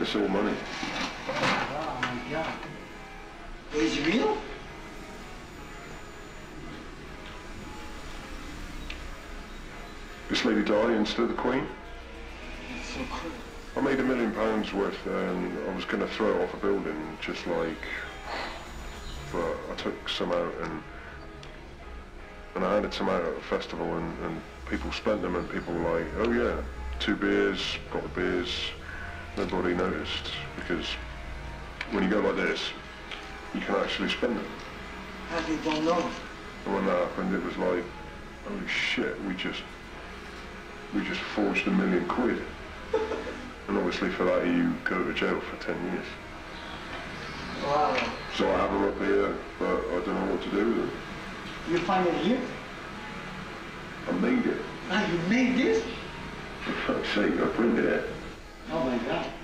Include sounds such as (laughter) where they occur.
It's all money. Oh my God. Is it real? This Lady Di instead of the Queen. It's so cool. I made a million pounds worth and I was going to throw it off a building just like, but I took some out and and I handed some out at a festival and, and people spent them and people were like, oh yeah, two beers, got the beers, nobody noticed because when you go like this, you can actually spend them. How they don't know? And when that happened, it was like, holy shit, we just, we just forged a million quid. (laughs) and obviously for that you go to jail for 10 years. Wow. So I have them up here, but I don't know what to do with them. You find it here? I made it. Ah, you made this? For fuck's sake, I printed it. Oh my God.